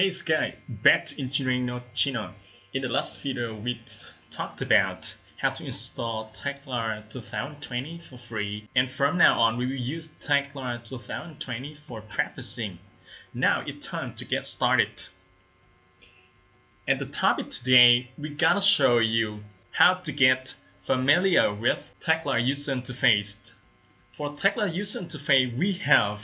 Hey Sky, back to Engineering Node channel. In the last video we talked about how to install Tekla 2020 for free and from now on we will use Tekla 2020 for practicing. Now it's time to get started. At the topic today we gonna show you how to get familiar with Tekla user interface. For Tekla user interface we have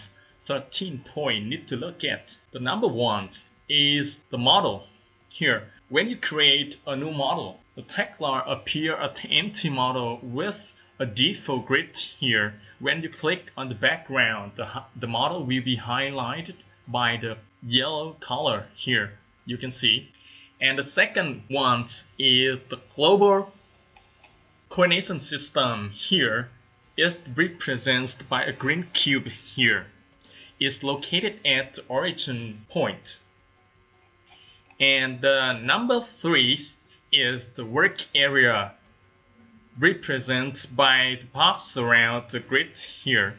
13 points need to look at. The number one is the model. Here, when you create a new model, the Tekla appear an empty model with a default grid here. When you click on the background, the, the model will be highlighted by the yellow color here. You can see. And the second one is the global coordination system here is represented by a green cube here. It's located at the origin point. And the number three is the work area represented by the box around the grid here.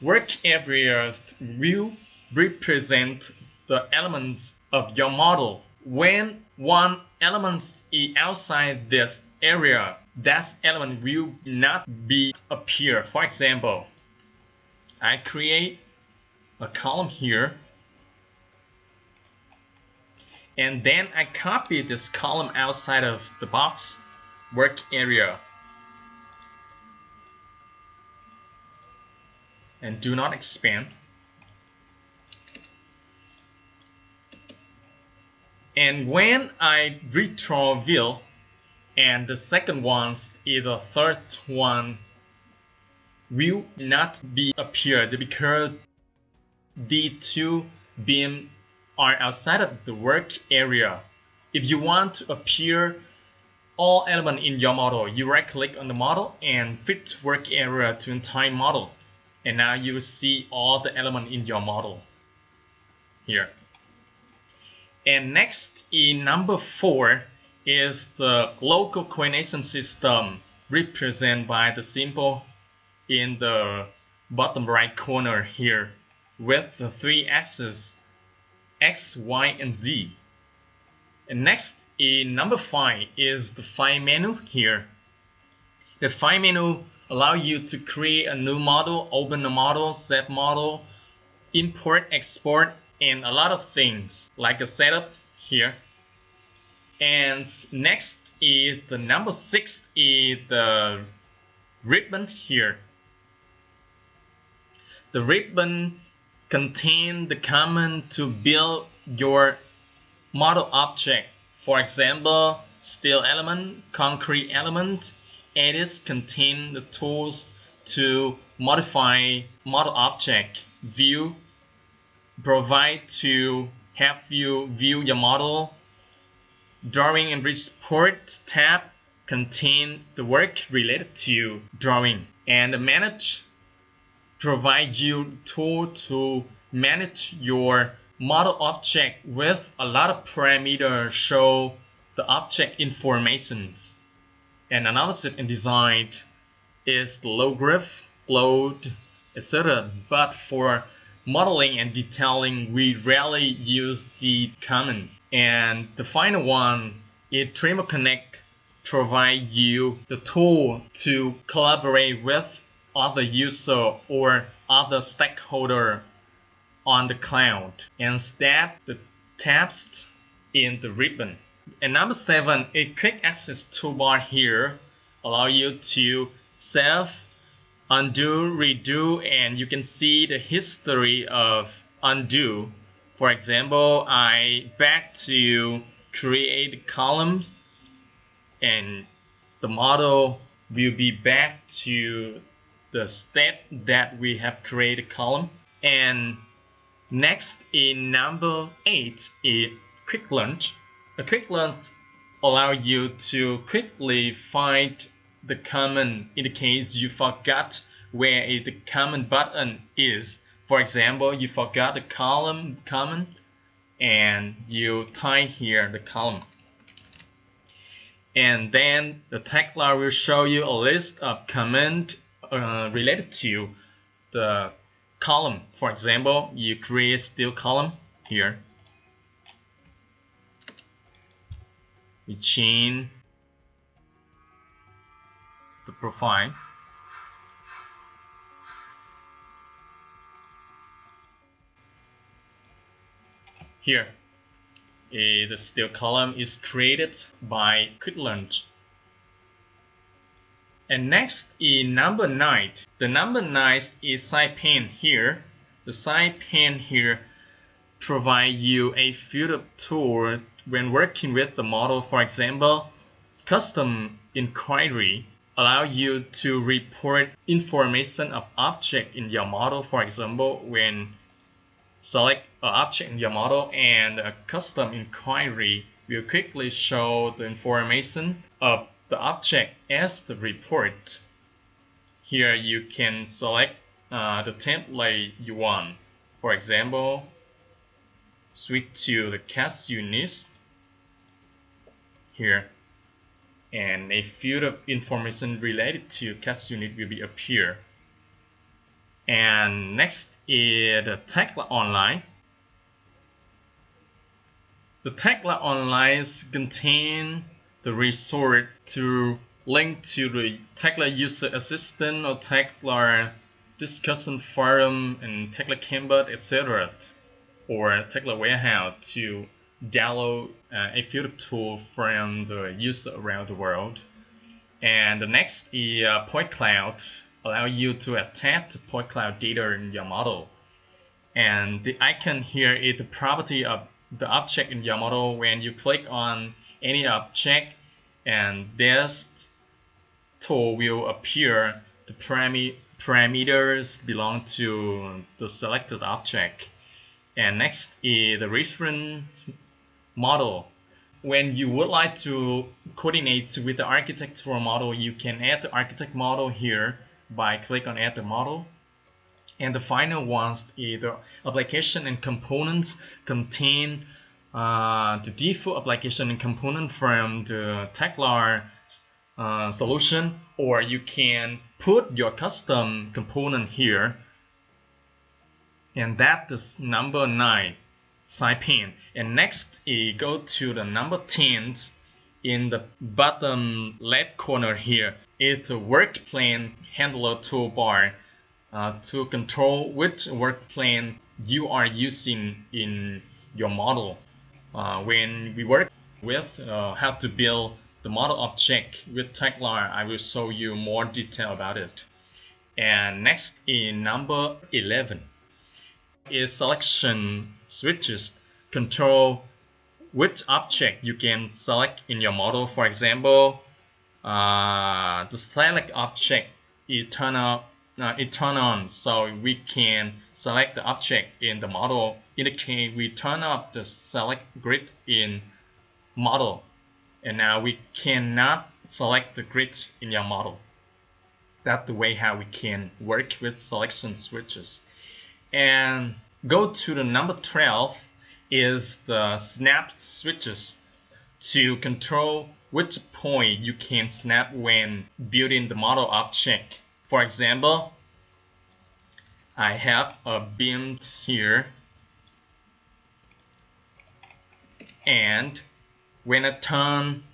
Work areas will represent the elements of your model. When one element is outside this area, that element will not be appear. For example, I create a column here and then I copy this column outside of the box work area. And do not expand. And when I redraw wheel and the second one is the third one will not be appeared because the two beam are outside of the work area. If you want to appear all element in your model, you right click on the model and fit work area to entire model. And now you will see all the element in your model here. And next in number four is the local coordination system represented by the symbol in the bottom right corner here with the three axes X, Y, and Z. And next in number 5 is the file menu here. The file menu allow you to create a new model, open a model, set model, import, export, and a lot of things like a setup here. And next is the number 6 is the ribbon here. The ribbon contain the command to build your model object. For example, steel element, concrete element, it contain the tools to modify model object view, provide to help you view your model. Drawing and report tab contain the work related to drawing and manage provide you tool to manage your model object with a lot of parameters show the object informations. And analysis and design is the low graph, load, etc. But for modeling and detailing, we rarely use the command. And the final one is Trimble Connect provide you the tool to collaborate with other user or other stakeholder on the cloud. Instead, the tabs in the ribbon. And number seven, a quick access toolbar here allow you to save, undo, redo, and you can see the history of undo. For example, I back to create column and the model will be back to the step that we have created column. And next in number 8 is quick launch a quick launch allow you to quickly find the command in the case you forgot where the command button is. For example you forgot the column command and you type here the column. And then the tag Tekla will show you a list of command uh, related to the column. For example, you create still column here. You change the profile. Here, eh, the still column is created by Kutland and next in number 9 the number 9 is side pane here. The side pane here provide you a filter tool when working with the model. For example custom inquiry allow you to report information of object in your model. For example when Select an object in your model and a custom inquiry will quickly show the information of the object as the report. Here you can select uh, the template you want. For example, switch to the cast units here and a field of information related to cast unit will be appear. And next is the Tekla Online. The Tekla Online contains the resort to link to the Tekla user assistant or Tekla discussion forum and Tekla Campus, etc. or Tekla warehouse to download uh, a field tool from the user around the world. And the next is uh, Point Cloud allow you to attach point cloud data in your model. And the icon here is the property of the object in your model when you click on any object and this tool will appear the parameters belong to the selected object. And next is the reference model. When you would like to coordinate with the architectural model, you can add the architect model here by click on add the model and the final one is the application and components contain uh, the default application component from the Tekla uh, solution or you can put your custom component here. And that is number 9 side and next you go to the number 10 in the bottom left corner here. Is a work handler toolbar uh, to control which work plane you are using in your model. Uh, when we work with uh, how to build the model object with Tekla, I will show you more detail about it. And next in number 11 is selection switches control which object you can select in your model. For example, uh, the select object is turn on, uh, it turn on, so we can select the object in the model. In the case, we turn up the select grid in model, and now we cannot select the grid in your model. That's the way how we can work with selection switches. And go to the number 12 is the snap switches to control which point you can snap when building the model object. For example, I have a beam here and when I turn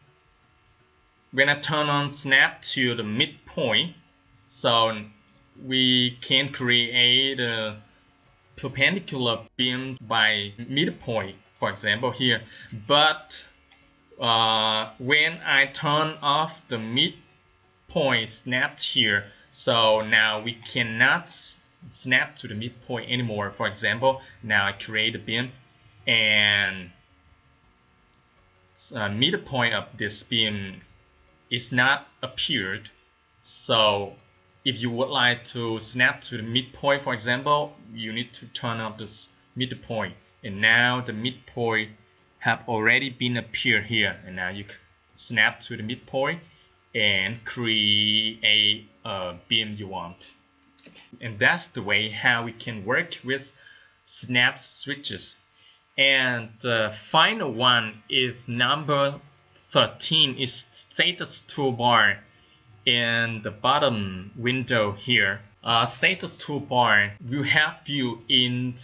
when I turn on snap to the midpoint so we can create a perpendicular beam by midpoint, for example here. But uh, when I turn off the midpoint snap here, so now we cannot snap to the midpoint anymore. For example, now I create a beam and uh, midpoint of this beam is not appeared. So if you would like to snap to the midpoint, for example, you need to turn up this midpoint. And now the midpoint have already been appeared here. And now you can snap to the midpoint and create a uh, beam you want. And that's the way how we can work with snap switches. And the final one is number 13 is status toolbar in the bottom window here, uh, status toolbar will help you in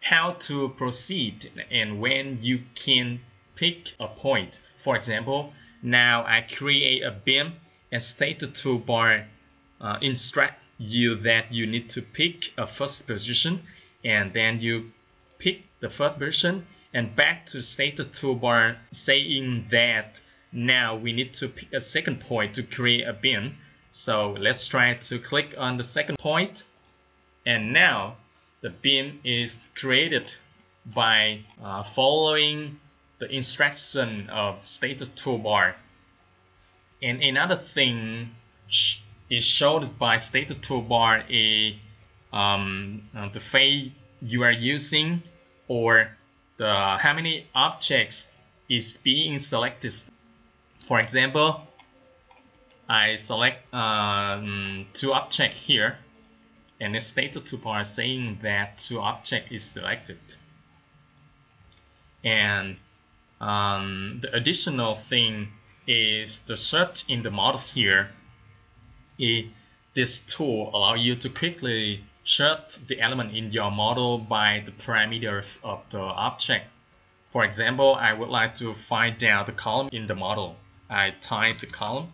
how to proceed and when you can pick a point. For example, now I create a beam and status toolbar uh, instruct you that you need to pick a first position and then you pick the first position and back to status toolbar saying that now we need to pick a second point to create a beam so let's try to click on the second point. And now the beam is created by uh, following the instruction of status toolbar and another thing is showed by status toolbar is um, uh, the phase you are using or the how many objects is being selected. For example, I select um, two objects here and the status toolbar saying that two object is selected. And um, the additional thing is the search in the model here. It, this tool allow you to quickly search the element in your model by the parameters of the object. For example, I would like to find out the column in the model. I type the column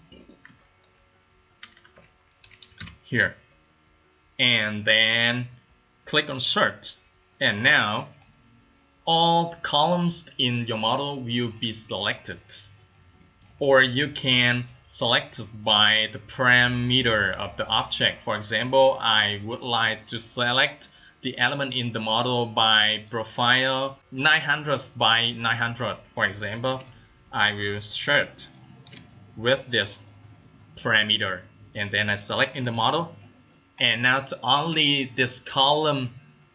here and then click on search and now all columns in your model will be selected or you can select by the parameter of the object. For example, I would like to select the element in the model by profile 900 by 900. For example, I will search with this parameter and then I select in the model and now only this column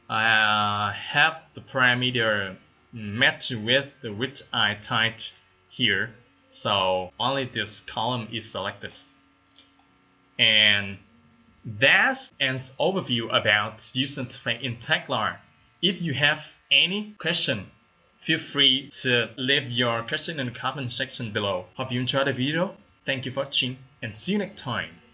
uh, have the parameter match with the which I typed here so only this column is selected. And that's an overview about user interface in Tekla. If you have any question, feel free to leave your question in the comment section below. Hope you enjoyed the video. Thank you for watching and see you next time.